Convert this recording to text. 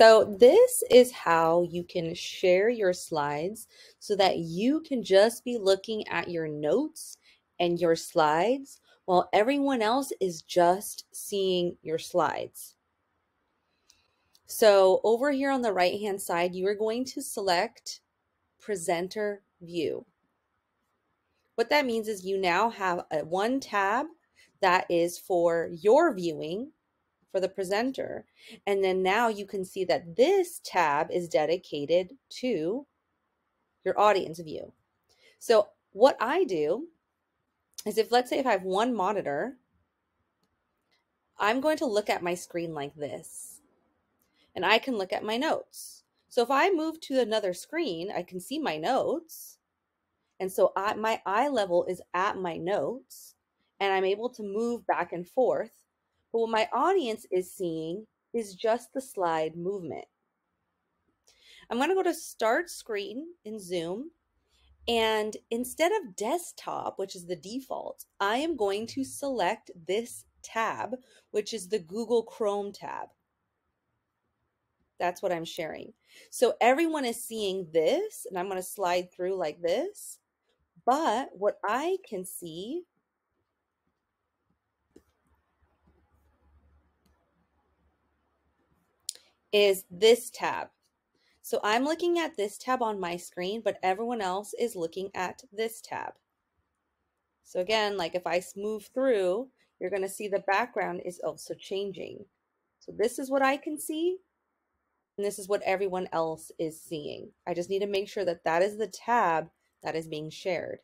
So this is how you can share your slides so that you can just be looking at your notes and your slides while everyone else is just seeing your slides. So over here on the right hand side, you are going to select presenter view. What that means is you now have a one tab that is for your viewing for the presenter. And then now you can see that this tab is dedicated to your audience view. So what I do is if let's say if I have one monitor, I'm going to look at my screen like this. And I can look at my notes. So if I move to another screen, I can see my notes. And so I, my eye level is at my notes and I'm able to move back and forth. But what my audience is seeing is just the slide movement. I'm going to go to start screen in Zoom. And instead of desktop, which is the default, I am going to select this tab, which is the Google Chrome tab. That's what I'm sharing. So everyone is seeing this, and I'm going to slide through like this. But what I can see is this tab. So I'm looking at this tab on my screen, but everyone else is looking at this tab. So again, like if I move through, you're going to see the background is also changing. So this is what I can see, and this is what everyone else is seeing. I just need to make sure that that is the tab that is being shared.